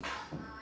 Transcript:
う